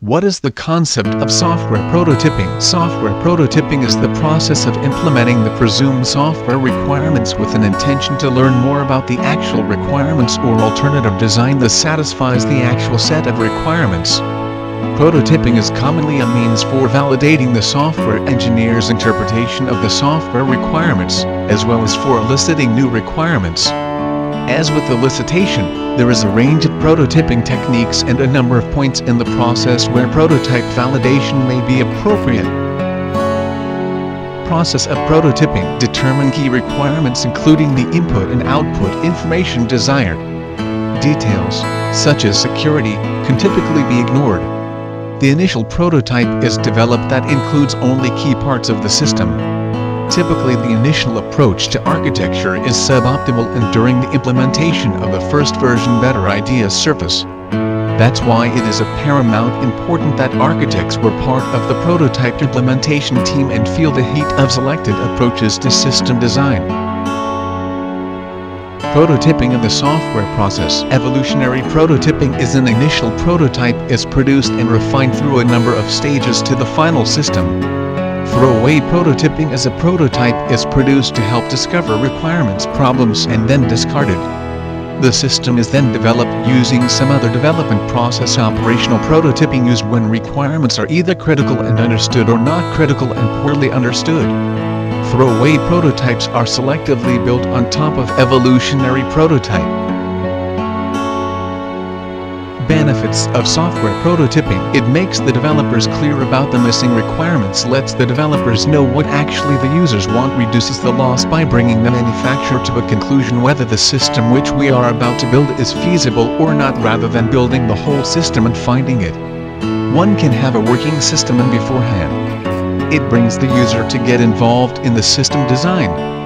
What is the concept of software prototyping? Software prototyping is the process of implementing the presumed software requirements with an intention to learn more about the actual requirements or alternative design that satisfies the actual set of requirements. Prototyping is commonly a means for validating the software engineer's interpretation of the software requirements, as well as for eliciting new requirements. As with elicitation, there is a range of prototyping techniques and a number of points in the process where prototype validation may be appropriate. Process of prototyping Determine key requirements including the input and output information desired. Details, such as security, can typically be ignored. The initial prototype is developed that includes only key parts of the system. Typically the initial approach to architecture is suboptimal and during the implementation of the first version better ideas surface. That's why it is of paramount important that architects were part of the prototype implementation team and feel the heat of selected approaches to system design. Prototyping of the software process Evolutionary prototyping is an initial prototype is produced and refined through a number of stages to the final system. Throwaway prototyping as a prototype is produced to help discover requirements problems and then discarded. The system is then developed using some other development process operational prototyping used when requirements are either critical and understood or not critical and poorly understood. Throwaway prototypes are selectively built on top of evolutionary prototype. Benefits of software prototyping. It makes the developers clear about the missing requirements, lets the developers know what actually the users want, reduces the loss by bringing the manufacturer to a conclusion whether the system which we are about to build is feasible or not rather than building the whole system and finding it. One can have a working system and beforehand. It brings the user to get involved in the system design,